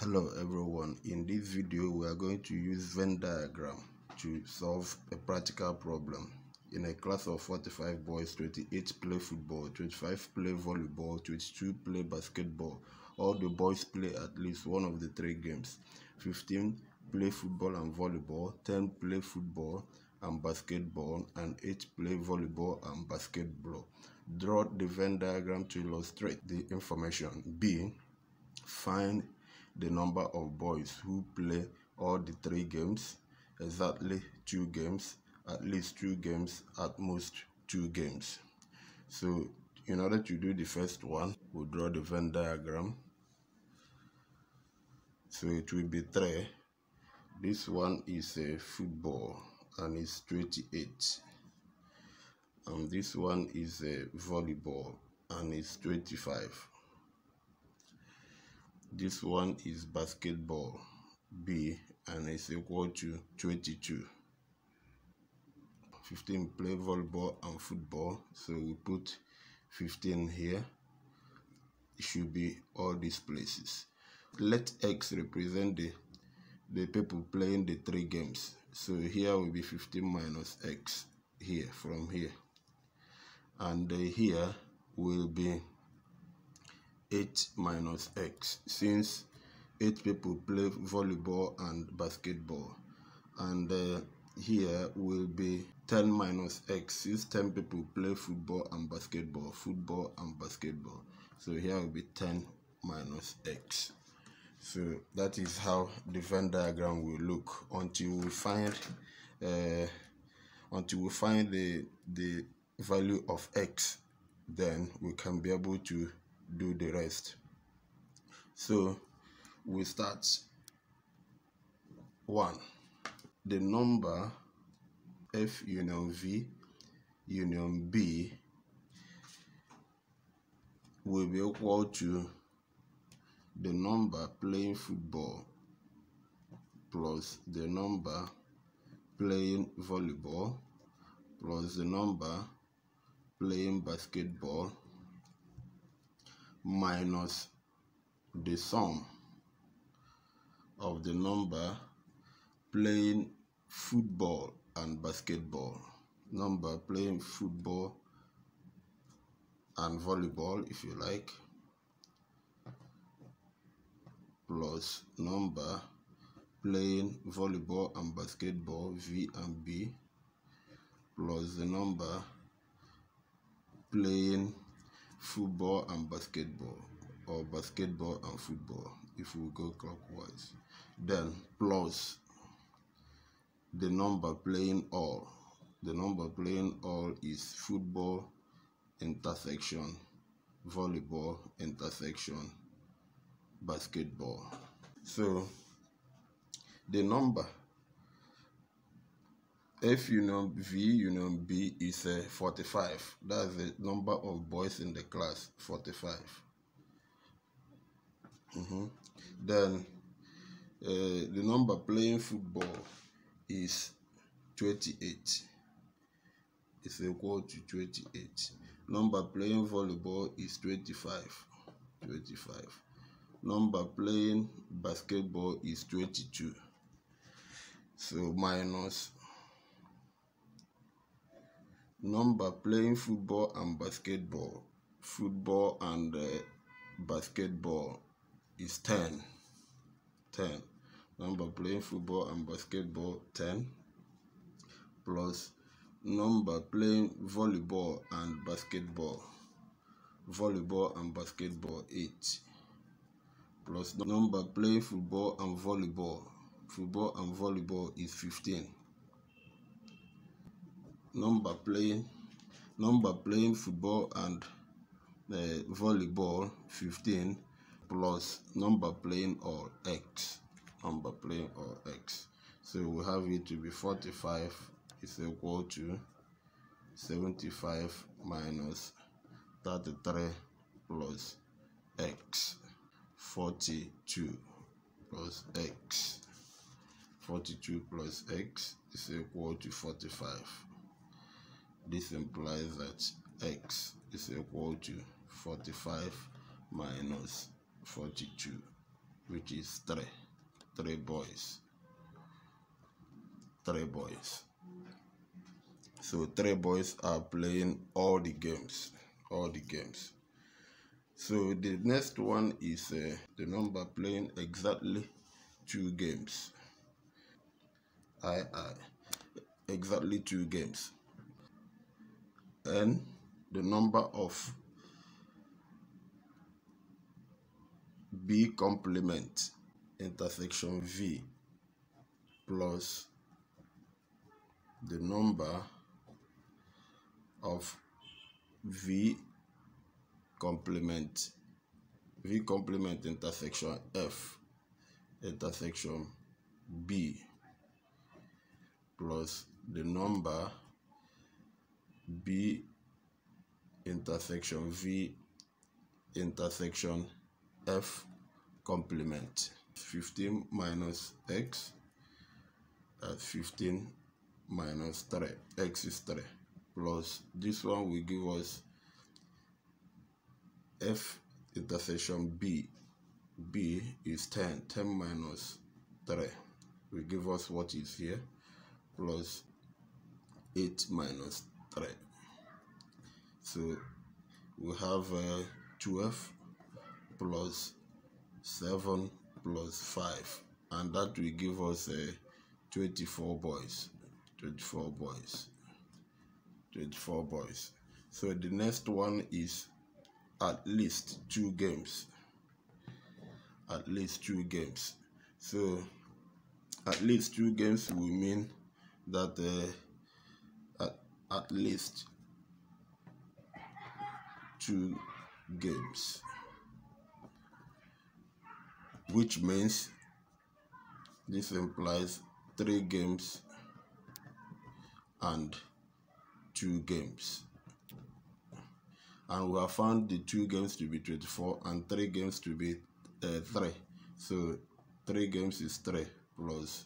hello everyone. In this video we are going to use venn diagram to solve a practical problem. In a class of 45 boys 28 play football 25 play volleyball 22 play basketball. All the boys play at least one of the three games. 15 play football and volleyball 10 play football and basketball and 8 play volleyball and basketball. Draw the venn diagram to illustrate the information. B find the number of boys who play all the three games, exactly two games, at least two games, at most two games. So in order to do the first one, we'll draw the Venn diagram. So it will be three. This one is a football and it's 28. And this one is a volleyball and it's 25 this one is basketball b and it's equal to 22 15 play volleyball and football. So we put 15 here. It should be all these places. Let x represent the the people playing the three games. So here will be 15 minus x here from here. And here will be 8 minus x since 8 people play volleyball and basketball. And uh, here will be 10 minus x since 10 people play football and basketball football and basketball. So here will be 10 minus x. So that is how the venn diagram will look until we find uh, until we find the the value of x. Then we can be able to do the rest. So we start one. The number F union V union B will be equal to the number playing football plus the number playing volleyball plus the number playing basketball minus the sum of the number playing football and basketball. Number playing football and volleyball if you like plus number playing volleyball and basketball V and B plus the number playing football and basketball or basketball and football if we go clockwise. Then plus the number playing all. The number playing all is football intersection volleyball intersection basketball. So the number F union V union B is uh, 45. That's the number of boys in the class, 45. Mm -hmm. Then uh, the number playing football is 28. It's equal to 28. Number playing volleyball is 25. 25. Number playing basketball is 22. So minus number playing football and basketball. Football and uh, basketball is 10 10 number playing football and basketball 10 plus number playing volleyball and basketball. Volleyball and basketball 8 plus number playing football and volleyball. Football and volleyball is 15 number playing number playing football and uh, volleyball 15 plus number playing or x number playing or x. So we have it to be 45 is equal to 75 minus 33 plus x 42 plus x. 42 plus x is equal to 45 this implies that x is equal to 45 minus 42. which is three. Three boys. Three boys. So three boys are playing all the games all the games. So the next one is uh, the number playing exactly two games. I i exactly two games and the number of b complement intersection v plus the number of v complement v complement intersection f intersection b plus the number b intersection v intersection f complement. 15 minus x at 15 minus 3 x is 3 plus this one will give us f intersection b. B is 10 10 minus 3 will give us what is here. Plus 8 minus 3 so we have uh, 12 plus 7 plus 5 and that will give us uh, 24 boys. 24 boys. 24 boys. So the next one is at least two games. At least two games. So at least two games will mean that uh, at, least two games. Which means this implies three games and two games. And we have found the two games to be 24 and three games to be uh, 3 so three games is 3 plus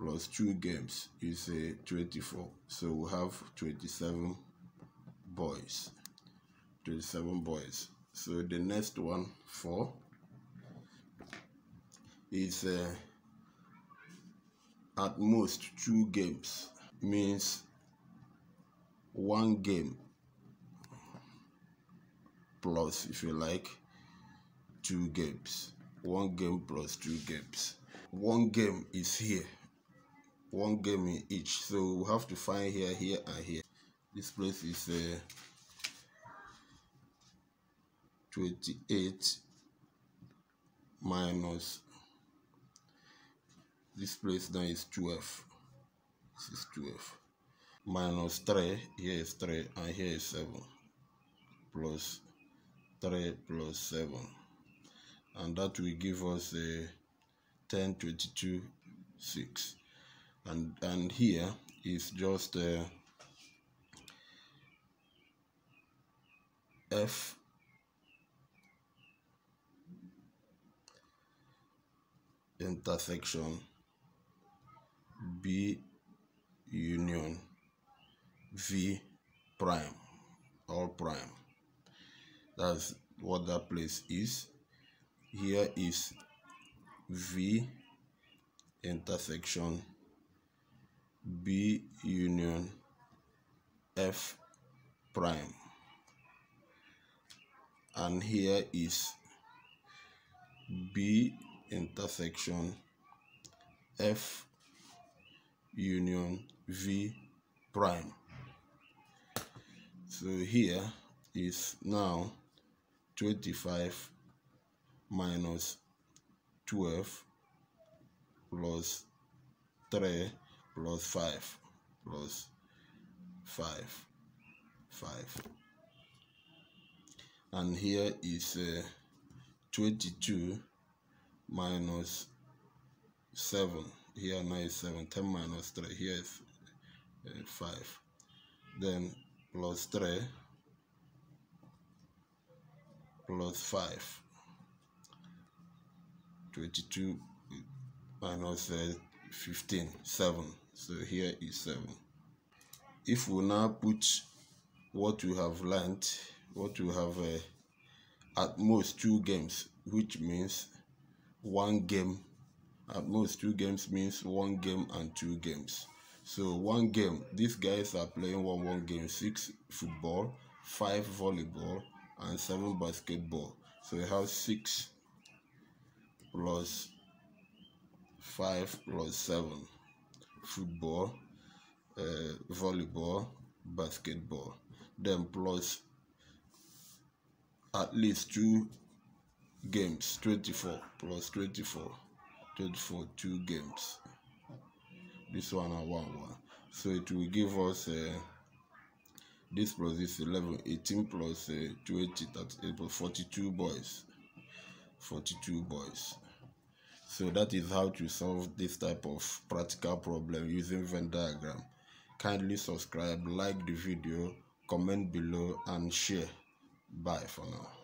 plus two games is uh, 24 so we have 27 boys. 27 boys. So the next one 4 is uh, at most two games. Means one game plus if you like two games. One game plus two games. One game is here one game in each. So we have to find here here and here. This place is uh, 28 minus this place now is 12 this is 12 minus 3 here is 3 and here is 7 plus 3 plus 7 and that will give us a 10 22 6 and and here is just uh, F. intersection b union v prime all prime. That's what that place is. Here is v intersection b union f prime. And here is b intersection f union v prime. So here is now 25 minus 12 plus 3 plus 5 plus 5 5 and here is uh, 22 minus 7 here now is 7 10 minus 3 here is uh, 5 then plus 3 plus 5 22 minus uh, 15 7 so here is 7 if we now put what we have learned what we have uh, at most two games which means one game at most two games means one game and two games. So one game these guys are playing one one game six football five volleyball and seven basketball. So we have six plus five plus seven. Football uh, volleyball basketball. Then plus at least two games 24 plus 24 24 two games. This one and one one. So it will give us uh, this plus this 11 18 plus uh, 20 that's 42 boys. 42 boys so that is how to solve this type of practical problem using venn diagram. Kindly subscribe like the video comment below and share. Bye for now